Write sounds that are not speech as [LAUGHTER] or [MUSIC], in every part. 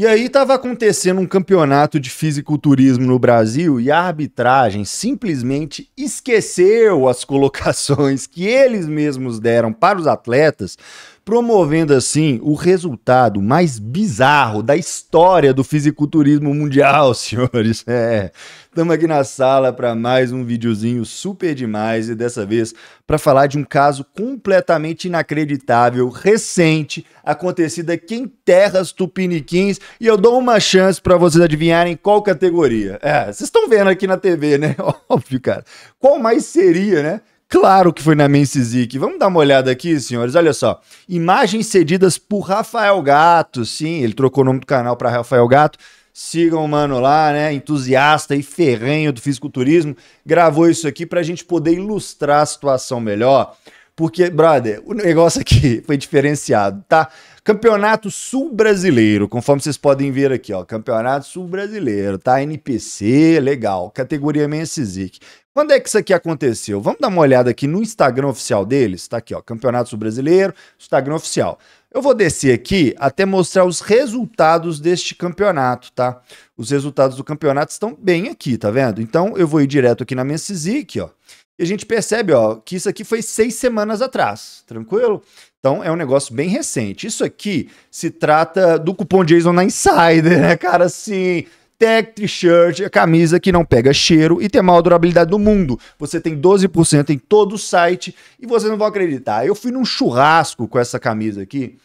E aí estava acontecendo um campeonato de fisiculturismo no Brasil e a arbitragem simplesmente esqueceu as colocações que eles mesmos deram para os atletas, promovendo assim o resultado mais bizarro da história do fisiculturismo mundial, [LAUGHS] senhores. É, estamos aqui na sala para mais um videozinho super demais e dessa vez para falar de um caso completamente inacreditável, recente, acontecido aqui em terras tupiniquins e eu dou uma chance para vocês adivinharem qual categoria. É, vocês estão vendo aqui na TV, né? [LAUGHS] Óbvio, cara. Qual mais seria, né? Claro que foi na Mensizik. Vamos dar uma olhada aqui, senhores. Olha só. Imagens cedidas por Rafael Gato. Sim, ele trocou o nome do canal para Rafael Gato. Sigam o mano lá, né? Entusiasta e ferrenho do fisiculturismo. Gravou isso aqui para a gente poder ilustrar a situação melhor. Porque, brother, o negócio aqui [LAUGHS] foi diferenciado, tá? Campeonato Sul Brasileiro, conforme vocês podem ver aqui, ó. Campeonato Sul Brasileiro, tá? NPC, legal. Categoria Mensizik. Quando é que isso aqui aconteceu? Vamos dar uma olhada aqui no Instagram oficial deles. Tá aqui, ó, Campeonato Sul Brasileiro, Instagram oficial. Eu vou descer aqui até mostrar os resultados deste campeonato, tá? Os resultados do campeonato estão bem aqui, tá vendo? Então eu vou ir direto aqui na minha Cizic, ó. E a gente percebe, ó, que isso aqui foi seis semanas atrás, tranquilo? Então é um negócio bem recente. Isso aqui se trata do cupom Jason na Insider, né, cara? Assim, Tech T-shirt, a camisa que não pega cheiro e tem a maior durabilidade do mundo. Você tem 12% em todo o site e vocês não vão acreditar. Eu fui num churrasco com essa camisa aqui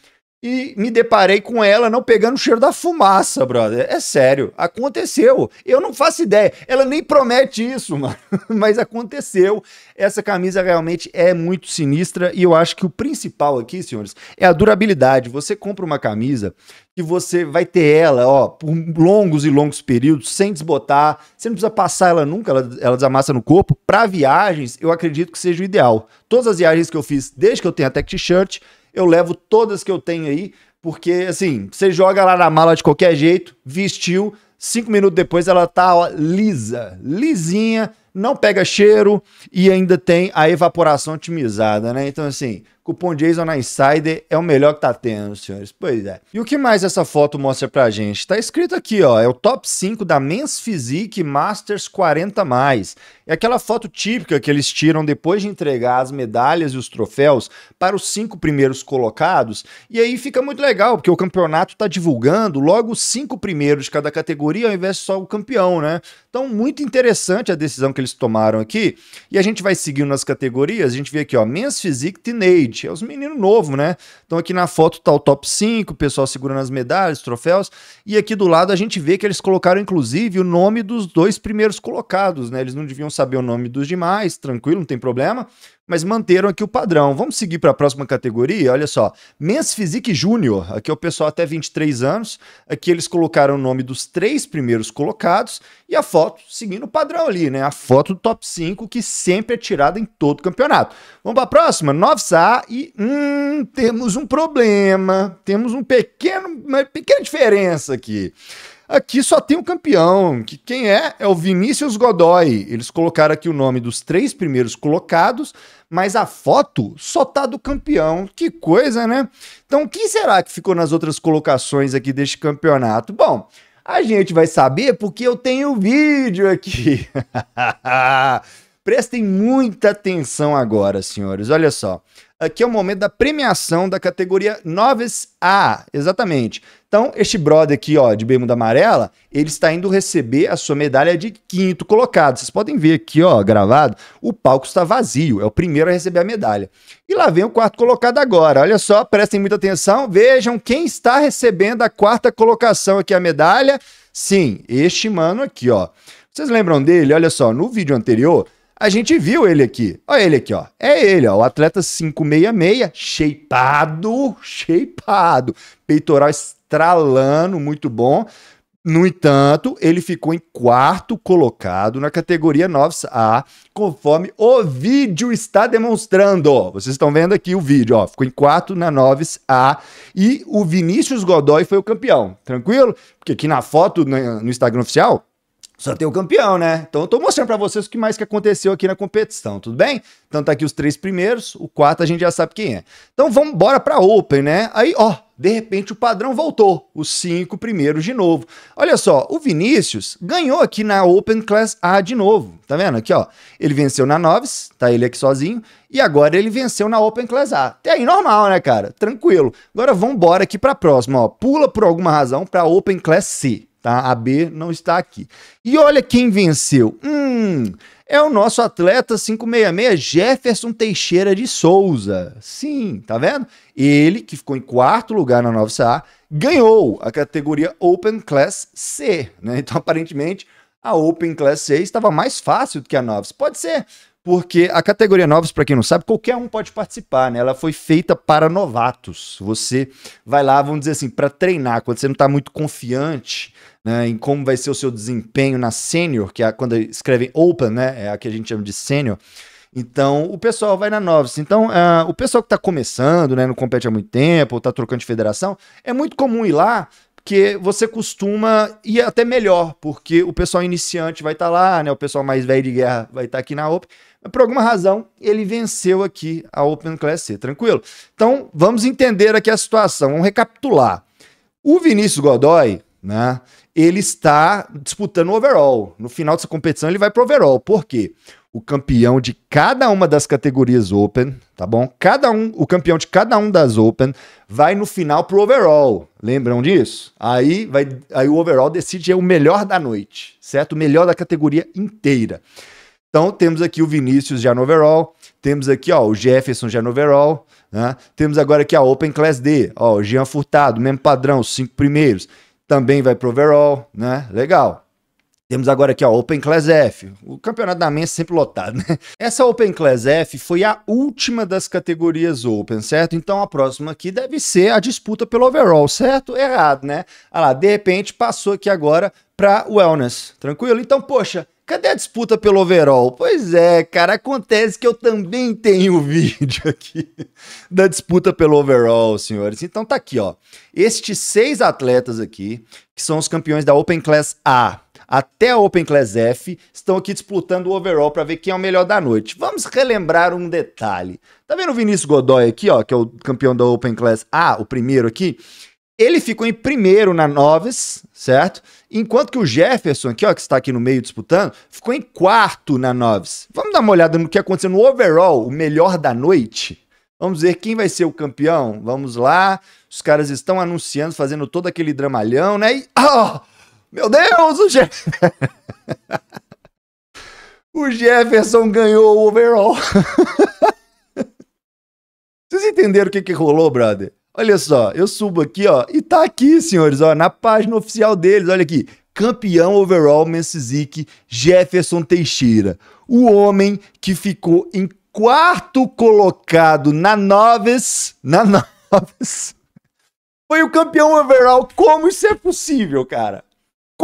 e me deparei com ela não pegando o cheiro da fumaça, brother. É sério, aconteceu. Eu não faço ideia. Ela nem promete isso, [LAUGHS] mano. Mas aconteceu. Essa camisa realmente é muito sinistra e eu acho que o principal aqui, senhores, é a durabilidade. Você compra uma camisa que você vai ter ela, ó, por longos e longos períodos, sem desbotar. Você não precisa passar ela nunca, ela, ela desamassa no corpo. Para viagens, eu acredito que seja o ideal. Todas as viagens que eu fiz desde que eu tenho a Tech T-shirt, eu levo todas que eu tenho aí, porque assim, você joga lá na mala de qualquer jeito, vestiu, cinco minutos depois ela tá ó, lisa, lisinha, não pega cheiro e ainda tem a evaporação otimizada, né? Então, assim, Cupom Jason na Insider é o melhor que tá tendo, senhores. Pois é. E o que mais essa foto mostra pra gente? Tá escrito aqui, ó, é o top 5 da Men's Physique Masters 40+. É aquela foto típica que eles tiram depois de entregar as medalhas e os troféus para os cinco primeiros colocados. E aí fica muito legal, porque o campeonato tá divulgando logo os cinco primeiros de cada categoria, ao invés de só o campeão, né? Então, muito interessante a decisão que eles tomaram aqui. E a gente vai seguindo nas categorias, a gente vê aqui, ó, Men's Physique Teenage é os meninos novos, né? Então aqui na foto tá o top 5, o pessoal segurando as medalhas, troféus, e aqui do lado a gente vê que eles colocaram inclusive o nome dos dois primeiros colocados, né? Eles não deviam saber o nome dos demais, tranquilo, não tem problema mas manteram aqui o padrão. Vamos seguir para a próxima categoria? Olha só, Men's Physique Júnior, aqui é o pessoal até 23 anos, aqui eles colocaram o nome dos três primeiros colocados e a foto seguindo o padrão ali, né? A foto do top 5 que sempre é tirada em todo campeonato. Vamos para a próxima, 9A e hum, temos um problema, temos um pequeno, uma pequena diferença aqui. Aqui só tem um campeão, que quem é? É o Vinícius Godoy. Eles colocaram aqui o nome dos três primeiros colocados, mas a foto só tá do campeão. Que coisa, né? Então, quem será que ficou nas outras colocações aqui deste campeonato? Bom, a gente vai saber porque eu tenho vídeo aqui. [LAUGHS] Prestem muita atenção agora, senhores. Olha só. Aqui é o momento da premiação da categoria Noves A, exatamente. Então, este brother aqui, ó, de bermuda amarela, ele está indo receber a sua medalha de quinto colocado. Vocês podem ver aqui, ó, gravado, o palco está vazio, é o primeiro a receber a medalha. E lá vem o quarto colocado agora. Olha só, prestem muita atenção, vejam quem está recebendo a quarta colocação aqui a medalha. Sim, este mano aqui, ó. Vocês lembram dele? Olha só, no vídeo anterior, a gente viu ele aqui. Olha ele aqui, ó. É ele, ó. O atleta 566, shapeado, shapeado. Peitoral estralando, muito bom. No entanto, ele ficou em quarto colocado na categoria 9A, conforme o vídeo está demonstrando. Vocês estão vendo aqui o vídeo, ó. Ficou em quarto na 9A e o Vinícius Godoy foi o campeão. Tranquilo? Porque aqui na foto no Instagram oficial só tem o campeão, né? Então eu tô mostrando para vocês o que mais que aconteceu aqui na competição, tudo bem? Então tá aqui os três primeiros, o quarto a gente já sabe quem é. Então vamos embora para Open, né? Aí, ó, de repente o padrão voltou, os cinco primeiros de novo. Olha só, o Vinícius ganhou aqui na Open Class A de novo, tá vendo? Aqui, ó, ele venceu na Noves, tá ele aqui sozinho, e agora ele venceu na Open Class A. Até aí normal, né, cara? Tranquilo. Agora vamos embora aqui para próxima, ó. Pula por alguma razão para Open Class C, tá? A B não está aqui. E olha quem venceu. Hum, é o nosso atleta 566 Jefferson Teixeira de Souza. Sim, tá vendo? Ele, que ficou em quarto lugar na 9CA, ganhou a categoria Open Class C. Né? Então, [LAUGHS] aparentemente, a Open Class C estava mais fácil do que a Noves. Pode ser, porque a categoria Novos, para quem não sabe, qualquer um pode participar, né? Ela foi feita para novatos. Você vai lá, vamos dizer assim, para treinar, quando você não está muito confiante né, em como vai ser o seu desempenho na sênior, que é quando escrevem open, né, é a que a gente chama de sênior. Então, o pessoal vai na Novice. Então, uh, o pessoal que está começando, né, não compete há muito tempo, ou está trocando de federação, é muito comum ir lá, porque você costuma ir até melhor, porque o pessoal iniciante vai estar tá lá, né, o pessoal mais velho de guerra vai estar tá aqui na Open, mas por alguma razão ele venceu aqui a Open Class C, tranquilo? Então, vamos entender aqui a situação, vamos recapitular. O Vinícius Godoy, né, ele está disputando o overall. No final dessa competição, ele vai pro overall. Por quê? O campeão de cada uma das categorias Open, tá bom? Cada um, o campeão de cada um das Open vai no final pro overall. Lembram disso? Aí vai, aí o overall decide é o melhor da noite, certo? O melhor da categoria inteira. Então temos aqui o Vinícius já no overall, temos aqui ó, o Jefferson já no overall, né? Temos agora aqui a Open Class D, ó, o Jean Furtado, mesmo padrão, os cinco primeiros também vai pro overall, né? Legal. Temos agora aqui, ó, Open Class F. O campeonato da Mensa é sempre lotado, né? [LAUGHS] Essa Open Class F foi a última das categorias Open, certo? Então a próxima aqui deve ser a disputa pelo overall, certo? Errado, né? Ah lá, de repente passou aqui agora para Wellness. Tranquilo? Então, poxa, Cadê a disputa pelo overall? Pois é, cara, acontece que eu também tenho [LAUGHS] vídeo aqui da disputa pelo overall, senhores. Então tá aqui, ó. Estes seis atletas aqui, que são os campeões da Open Class A até a Open Class F, estão aqui disputando o overall para ver quem é o melhor da noite. Vamos relembrar um detalhe. Tá vendo o Vinícius Godoy aqui, ó, que é o campeão da Open Class A, o primeiro aqui? Ele ficou em primeiro na Noves, certo? Enquanto que o Jefferson, aqui, ó, que está aqui no meio disputando, ficou em quarto na Noves. Vamos dar uma olhada no que aconteceu no overall, o melhor da noite. Vamos ver quem vai ser o campeão. Vamos lá. Os caras estão anunciando, fazendo todo aquele dramalhão, né? E, oh, meu Deus, o Jefferson. [LAUGHS] o Jefferson ganhou o overall. [LAUGHS] Vocês entenderam o que, que rolou, brother? Olha só, eu subo aqui, ó, e tá aqui, senhores, ó, na página oficial deles, olha aqui. Campeão overall Mensizik Jefferson Teixeira. O homem que ficou em quarto colocado na Noves, na [LAUGHS] Noves, foi o campeão overall. Como isso é possível, cara?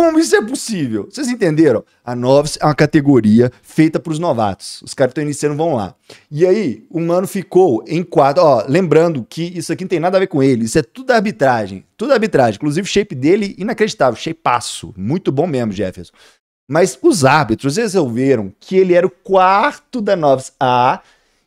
Como isso é possível? Vocês entenderam? A Noves é uma categoria feita para os novatos. Os caras estão iniciando, vão lá. E aí, o mano ficou em quadro. Ó, lembrando que isso aqui não tem nada a ver com ele. Isso é tudo arbitragem. Tudo arbitragem. Inclusive, o shape dele, inacreditável. Shapeaço. Muito bom mesmo, Jefferson. Mas os árbitros resolveram que ele era o quarto da Noves A.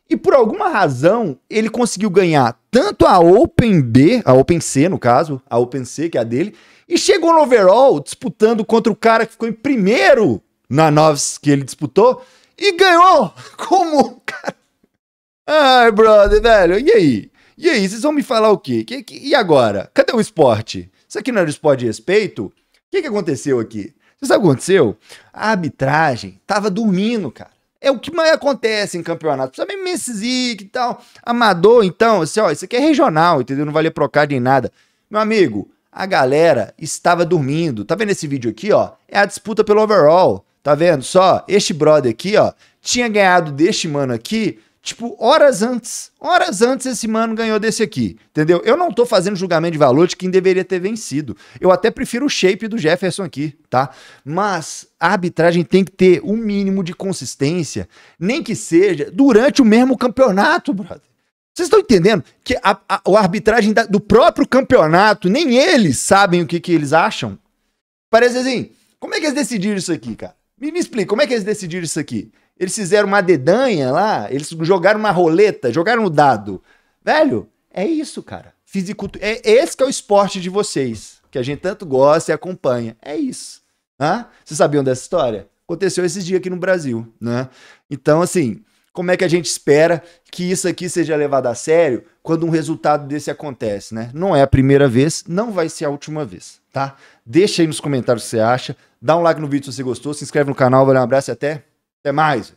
E por alguma razão, ele conseguiu ganhar tanto a Open B, a Open C no caso, a Open C, que é a dele, e chegou no overall disputando contra o cara que ficou em primeiro na Noves que ele disputou e ganhou. [LAUGHS] Como? Ai, brother, velho. E aí? E aí, vocês vão me falar o quê? Que, que, e agora? Cadê o esporte? Isso aqui não era esporte de respeito? O que, que aconteceu aqui? Você sabe o que aconteceu? A arbitragem tava dormindo, cara. É o que mais acontece em campeonato. Principalmente Messi e tal. Amador, então, assim, ó, isso aqui é regional, entendeu? Não vale procado nem nada. Meu amigo, a galera estava dormindo. Tá vendo esse vídeo aqui, ó? É a disputa pelo overall. Tá vendo só? Este brother aqui, ó, tinha ganhado deste mano aqui, tipo, horas antes. Horas antes esse mano ganhou desse aqui, entendeu? Eu não tô fazendo julgamento de valor de quem deveria ter vencido. Eu até prefiro o shape do Jefferson aqui, tá? Mas a arbitragem tem que ter um mínimo de consistência, nem que seja durante o mesmo campeonato, brother. Vocês estão entendendo que a, a, a arbitragem da, do próprio campeonato, nem eles sabem o que, que eles acham? Parece assim, como é que eles decidiram isso aqui, cara? Me, me explica, como é que eles decidiram isso aqui? Eles fizeram uma dedanha lá, eles jogaram uma roleta, jogaram um dado. Velho, é isso, cara. fisiculturismo. É esse que é o esporte de vocês, que a gente tanto gosta e acompanha. É isso. Né? Vocês sabiam dessa história? Aconteceu esses dias aqui no Brasil, né? Então, assim, como é que a gente espera que isso aqui seja levado a sério quando um resultado desse acontece, né? Não é a primeira vez, não vai ser a última vez, tá? Deixa aí nos comentários o que você acha, dá um like no vídeo se você gostou, se inscreve no canal, valeu, um abraço e até, até mais.